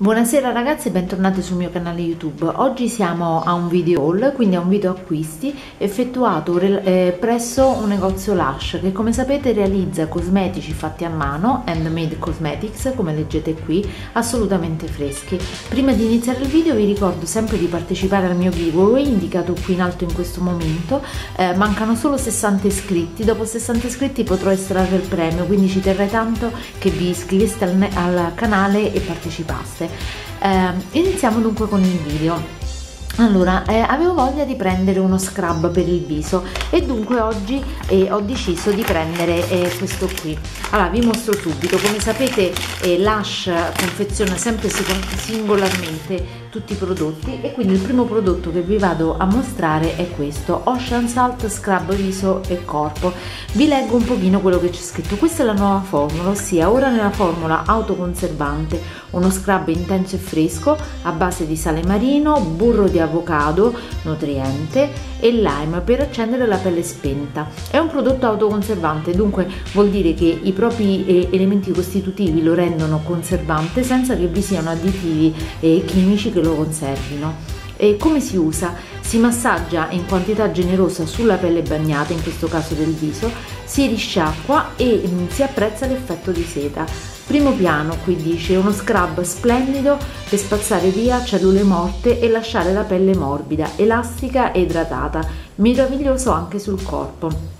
Buonasera ragazzi e bentornati sul mio canale YouTube. Oggi siamo a un video haul, quindi a un video acquisti effettuato eh, presso un negozio Lush che come sapete realizza cosmetici fatti a mano, handmade cosmetics, come leggete qui, assolutamente freschi. Prima di iniziare il video vi ricordo sempre di partecipare al mio giveaway indicato qui in alto in questo momento. Eh, mancano solo 60 iscritti, dopo 60 iscritti potrò estrarre il premio, quindi ci terrei tanto che vi iscriveste al, al canale e partecipaste. Eh, iniziamo dunque con il video. Allora, eh, avevo voglia di prendere uno scrub per il viso e dunque oggi eh, ho deciso di prendere eh, questo qui. Allora, vi mostro subito. Come sapete, eh, Lush confeziona sempre singolarmente tutti i prodotti e quindi il primo prodotto che vi vado a mostrare è questo Ocean Salt Scrub Viso e Corpo. Vi leggo un pochino quello che c'è scritto. Questa è la nuova formula ossia ora nella formula autoconservante uno scrub intenso e fresco a base di sale marino burro di avocado nutriente e lime per accendere la pelle spenta. È un prodotto autoconservante dunque vuol dire che i propri eh, elementi costitutivi lo rendono conservante senza che vi siano additivi eh, chimici che lo conservino. E come si usa? Si massaggia in quantità generosa sulla pelle bagnata, in questo caso del viso, si risciacqua e mm, si apprezza l'effetto di seta. Primo piano, qui dice, uno scrub splendido per spazzare via cellule morte e lasciare la pelle morbida, elastica e idratata, meraviglioso anche sul corpo.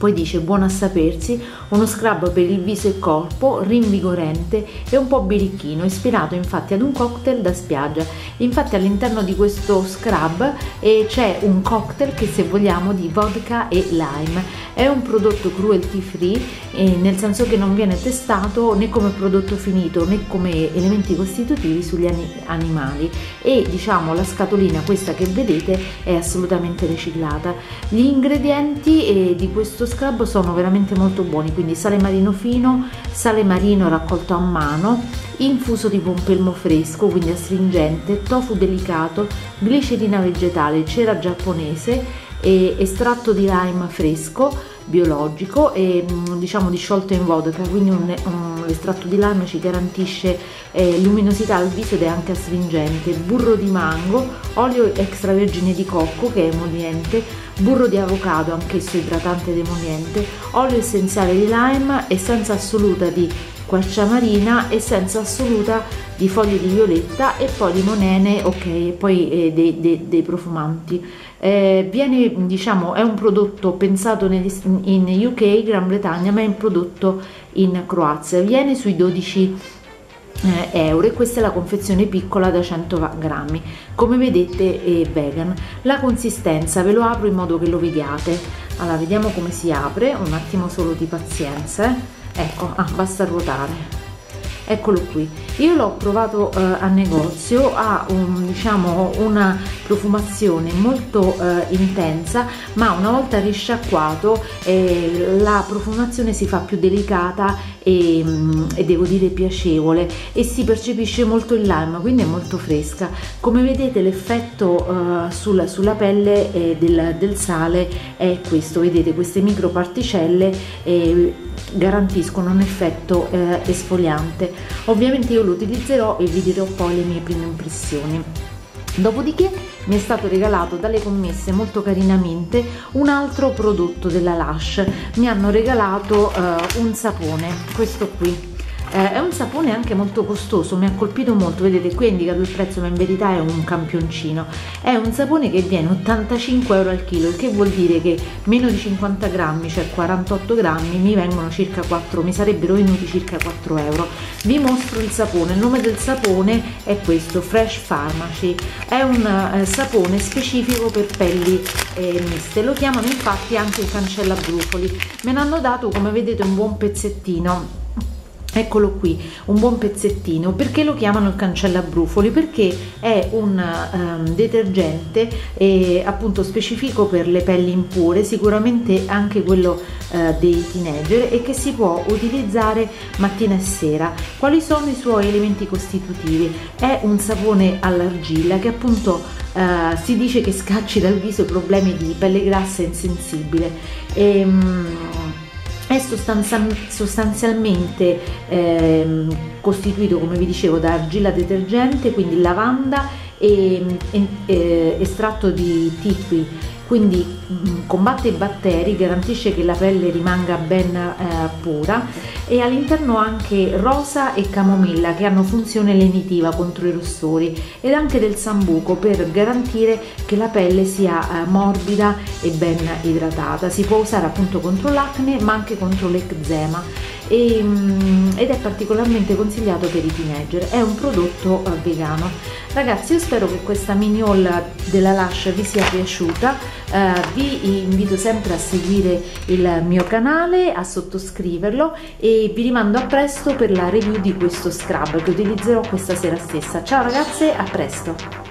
Poi dice buono a sapersi, uno scrub per il viso e corpo, rinvigorente e un po' birichino, ispirato infatti ad un cocktail da spiaggia. Infatti all'interno di questo scrub eh, c'è un cocktail che se vogliamo di vodka e lime. È un prodotto cruelty free, eh, nel senso che non viene testato né come prodotto finito né come elementi costitutivi sugli animali e diciamo la scatolina questa che vedete è assolutamente riciclata. Gli ingredienti eh, di questo scrub sono veramente molto buoni, quindi sale marino fino, sale marino raccolto a mano, infuso di pompelmo fresco, quindi astringente, tofu delicato, glicerina vegetale, cera giapponese, estratto di lime fresco, biologico e mm, diciamo disciolto in vodka, quindi un, un, l'estratto di lime ci garantisce eh, luminosità al viso ed è anche astringente, burro di mango, olio extravergine di cocco che è emoliente, burro di avocado anch'esso idratante ed emoliente, olio essenziale di lime, essenza assoluta di marina, essenza assoluta di foglie di violetta e poi limonene, ok, e poi eh, dei, dei, dei, profumanti. Eh, viene, diciamo, è un prodotto pensato negli, in UK, Gran Bretagna, ma è un prodotto in Croazia. Viene sui 12 eh, euro e questa è la confezione piccola da 100 grammi. Come vedete è vegan. La consistenza ve lo apro in modo che lo vediate. Allora vediamo come si apre un attimo solo di pazienza eh. ecco ah, basta ruotare eccolo qui. Io l'ho provato eh, a negozio ha un, diciamo una profumazione molto eh, intensa ma una volta risciacquato eh, la profumazione si fa più delicata e, mm, e, devo dire piacevole e si percepisce molto il lime quindi è molto fresca. Come vedete l'effetto uh, sulla, sulla, pelle eh, del, del, sale è questo. Vedete queste microparticelle eh, garantiscono un effetto eh, esfoliante. Ovviamente io lo utilizzerò e vi dirò poi le mie prime impressioni. Dopodiché mi è stato regalato dalle commesse molto carinamente un altro prodotto della Lush. Mi hanno regalato uh, un sapone, questo qui eh, è un sapone anche molto costoso mi ha colpito molto vedete qui è indicato il prezzo ma in verità è un campioncino. È un sapone che viene 85 euro al chilo il che vuol dire che meno di 50 grammi cioè 48 grammi mi vengono circa 4 mi sarebbero venuti circa 4 euro. Vi mostro il sapone il nome del sapone è questo Fresh Pharmacy. È un eh, sapone specifico per pelli eh, miste lo chiamano infatti anche il cancella brufoli me ne hanno dato come vedete un buon pezzettino Eccolo qui, un buon pezzettino. Perché lo chiamano il cancella brufoli? Perché è un um, detergente eh, appunto specifico per le pelli impure, sicuramente anche quello uh, dei teenager e che si può utilizzare mattina e sera. Quali sono i suoi elementi costitutivi? È un sapone all'argilla che appunto uh, si dice che scacci dal viso problemi di pelle grassa e insensibile. E, um, è sostanzialmente eh, costituito come vi dicevo da argilla detergente quindi lavanda e, e, e estratto di tipi quindi mm, combatte i batteri, garantisce che la pelle rimanga ben eh, pura. E all'interno anche rosa e camomilla che hanno funzione lenitiva contro i rossori. Ed anche del sambuco per garantire che la pelle sia eh, morbida e ben idratata. Si può usare appunto contro l'acne ma anche contro l'eczema e, mm, ed è particolarmente consigliato per i teenager. È un prodotto eh, vegano. Ragazzi, io spero che questa mini haul della Lush vi sia piaciuta. Eh, vi invito sempre a seguire il mio canale, a sottoscriverlo e vi rimando a presto per la review di questo scrub che utilizzerò questa sera stessa. Ciao ragazze, a presto!